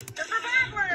Super for backward.